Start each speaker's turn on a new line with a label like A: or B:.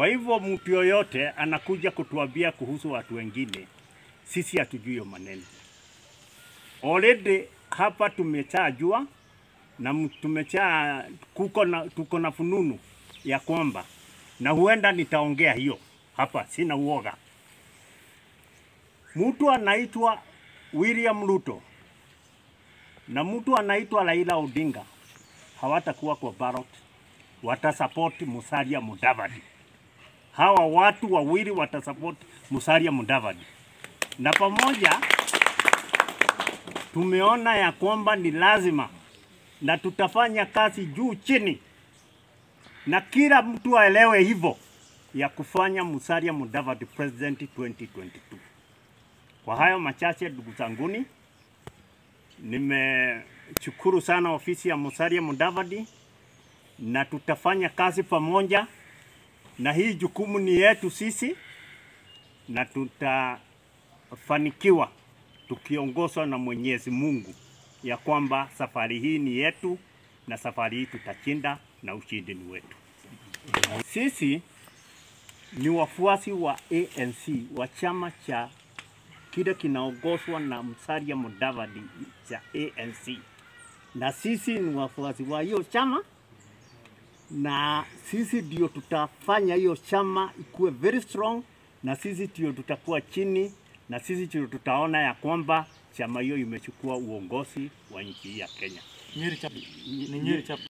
A: Kwa hivyo mtu yoyote anakuja kutuambia kuhusu watu wengine, sisi hatujui hiyo maneno. Already hapa tumechajua na tumecha kuko na, tuko na fununu ya kwamba na huenda nitaongea hiyo hapa, sina uoga. Mtu anaitwa William Ruto na mtu anaitwa Raila Odinga hawatakuwa kwa ballot, watasupport Musalia Mudavadi. Hawa watu wawili watasupport Musalia Mudavadi, na pamoja tumeona ya kwamba ni lazima na tutafanya kazi juu chini, na kila mtu aelewe hivyo ya kufanya Musalia Mudavadi president 2022. Kwa hayo machache, ndugu zanguni, nimeshukuru sana ofisi ya Musalia Mudavadi na tutafanya kazi pamoja, na hii jukumu ni yetu sisi, na tutafanikiwa tukiongozwa na Mwenyezi Mungu ya kwamba safari hii ni yetu na safari hii tutachinda na ushindi ni wetu. Sisi ni wafuasi wa ANC wa chama cha kile kinaongozwa na Musalia Mudavadi cha ANC, na sisi ni wafuasi wa hiyo chama, na sisi ndio tutafanya hiyo chama ikuwe very strong, na sisi ndio tutakuwa chini, na sisi ndio tutaona ya kwamba chama hiyo imechukua uongozi wa nchi ya Kenya.
B: Nyeri chapa. Nyeri chap.